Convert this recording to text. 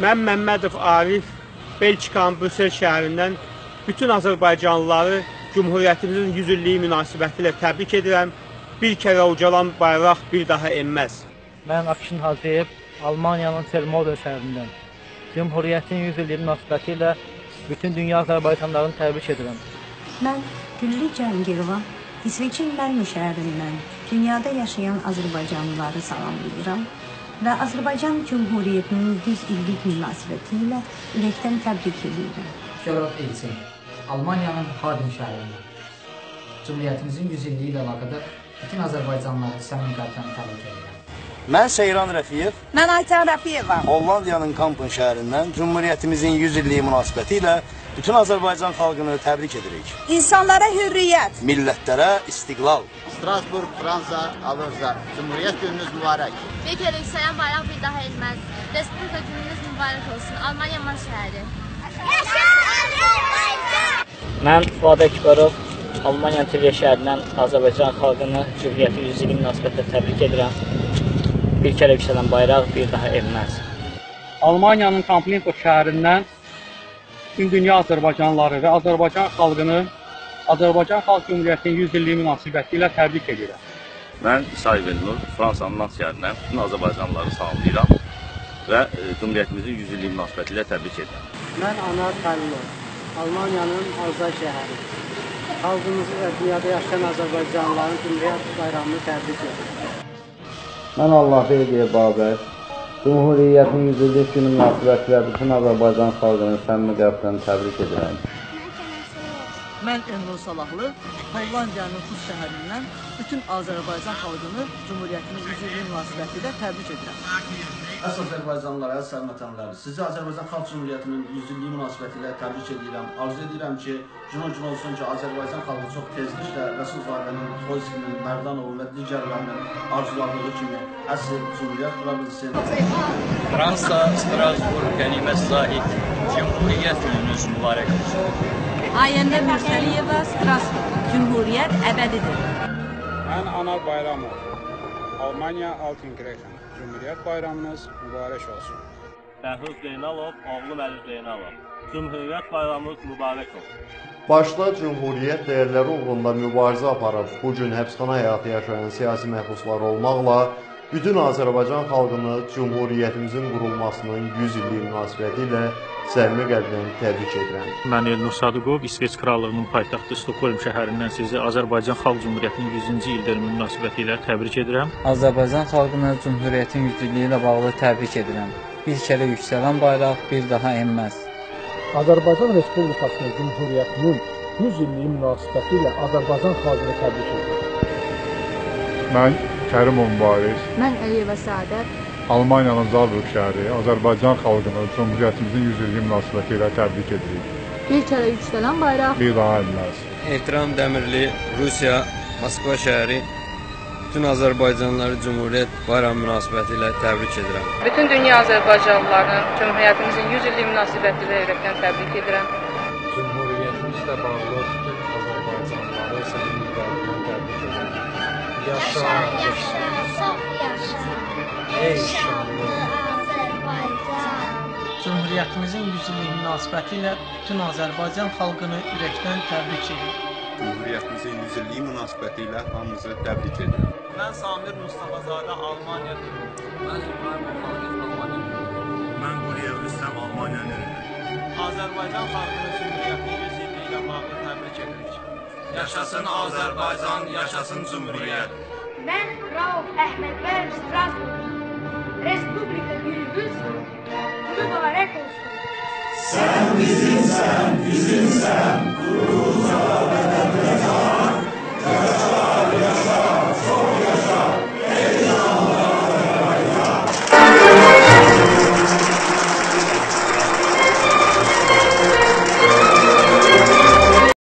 Mən Məmmədov Arif Belçikanın Brüssel şəhərindən bütün Azərbaycanlıları Cümhuriyyətimizin 100 illiyi münasibətilə təbrik edirəm. Bir kərə ucalan bayraq bir daha enməz. Mən Akşin Hacıyev, Almaniyanın Selmoder şəhərindən. Cümhuriyyətin 100 illiyi münasibəti ilə bütün dünya Azərbaycanlılarını təbrik edirəm. Mən Güllü Cəngirova, İsveçin Malmö şəhərindən dünyada yaşayan Azərbaycanlıları salamlayıram və Azərbaycan Cümhuriyyətinin 100 illik münasibəti ilə ürəkdən təbrik edirəm. Şöhrət Elçin, Almaniyanın Hardin şəhərindən. Cümhuriyyətimizin 100 illiyi ilə əlaqədar bütün Azərbaycanlıları səmimi qəlbdən təbrik edirəm. Mən Seyran Rəfiyev, Mən Aytən Rəfiyeva. Hollandiyanın Kampen şəhərindən Cümhuriyyətimizin 100 illiyi münasibətilə bütün Azərbaycan xalqını təbrik edirik. İnsanlara hürriyyət. Millətlərə istiqlal. Strasburg, Fransa, Alırza. Cumhuriyet gününüz mübarek. Bir kere yükselen bayrak bir daha inmez. Respublika gününüz mübarek olsun. Almanya Mars şehri. Mən Fuad Əkbərov, Almaniya Tivriyə şəhərindən Azərbaycan xalqını Cümhuriyyətin 100 illiyi münasibətilə təbrik edirəm. Bir kərə yüksələn bayraq bir daha enməz. Almaniyanın Kamplinko şəhərindən bütün dünya Azərbaycanlıları və Azərbaycan xalqını Azərbaycan Xalq Cümhuriyyətinin 100 illiyi münasibəti ilə təbrik edirəm. Mən İsai Velnur, Fransanın Nant şəhərindən bütün Azərbaycanlıları salamlayıram və e, Cümhuriyyətimizin 100 illiyi münasibəti ilə təbrik edirəm. Mən Anar Xəlilov, Almaniyanın Azay şəhəri. Xalqımızı və dünyada yaşayan Azərbaycanlıların Cümhuriyyət bayramını təbrik edirəm. Mən Allahverdiyə Babək, Cümhuriyyətin 100 illik günü münasibətilə bütün Azərbaycan xalqını səmimi qəlbdən təbrik edirəm. Mən Emrul Salahlı, Hollandiyanın Fus şəhərindən bütün Azərbaycan xalqını Cümhuriyyətinin 100 illiyi münasibəti ilə təbrik edirəm. Əziz Azərbaycanlılar, əziz sərvətənlər, sizi Azərbaycan Xalq Cümhuriyyətinin 100 illiyi münasibəti ilə təbrik edirəm. Arzu edirəm ki, günün gün olsun ki, Azərbaycan xalqı çox tezliklə Rəsulzadənin, Xoyskinin, Mərdanovun və digərlərinin arzulandığı kimi əsl Cümhuriyyət qura bilsin. Fransa, Strasburg, Qənimət Zahid, Cümhuriyyət gününüz mübarək olsun. Ayəndə Mürsəliyeva, Strasburg. Cümhuriyyət əbədidir. Mən Anar Bayramov. Almanya Altenkirchen. Cümhuriyyət bayramınız mübarək olsun. Bəhruz Zeynalov, oğlum Əli Zeynalov. Cümhuriyyət bayramınız mübarək olsun. Başda Cümhuriyyət dəyərləri uğrunda mübarizə aparıb bu gün həbsxana həyatı yaşayan siyasi məhbuslar olmaqla bütün Azərbaycan xalqını Cümhuriyyətimizin qurulmasının 100 illiyi münasibəti ilə səmimi qəlbdən təbrik edirəm. Mən Elnur Sadıqov, İsveç Krallığının paytaxtı Stokholm şəhərindən sizi Azərbaycan Xalq Cümhuriyyətinin 100-cü ildönümü münasibəti ilə təbrik edirəm. Azərbaycan xalqını Cümhuriyyətin 100 illiyi ilə bağlı təbrik edirəm. Bir kərə yüksələn bayraq bir daha enməz. Azərbaycan Respublikasının Cümhuriyyətinin 100 illiyi münasibəti ilə Azərbaycan xalqını təbrik edirəm. Mən Kərimov Mübariz. Mən Əliyeva Səadət. Almaniyanın Zalburq şəhəri Azərbaycan xalqını Cümhuriyyətimizin 100 illiyi münasibəti ilə təbrik edirik. Bir kərə yüksələn bayraq bir daha enməz. Ehtiram Dəmirli, Rusiya, Moskva şəhəri bütün Azərbaycanlıları Cümhuriyyət bayramı münasibəti ilə təbrik edirəm. Bütün dünya Azərbaycanlılarını Cümhuriyyətimizin 100 illiyi münasibəti ilə ürəkdən təbrik edirəm. Cümhuriyyətimizlə bağlı bütün Azərbaycanlıları səmimi qəlbdən təbrik edirəm. Yaşa, yaşa, yaşa. Şanlı Azərbaycan. Cümhuriyyətimizin 100 illiyi münasibəti ilə bütün Azərbaycan xalqını ürəkdən təbrik edirəm. Cümhuriyyətimizin 100 illiyi münasibəti ilə hamımızı təbrik edirəm. Mən Samir Mustafazadə Almaniyadan. Mən İbrahim Xalqov Almaniyadan. Mən Quliyev Rüstəm Almaniyadan. Azərbaycan xalqını Cümhuriyyətin 100 illiyi ilə bağlı təbrik edirik. Yaşasın Azərbaycan, yaşasın Cümhuriyyət. Mən Rauf Əhmədbəyov Strasburg. Respublika gününüz mübarək olsun. Sən bizimsən, bizimsən.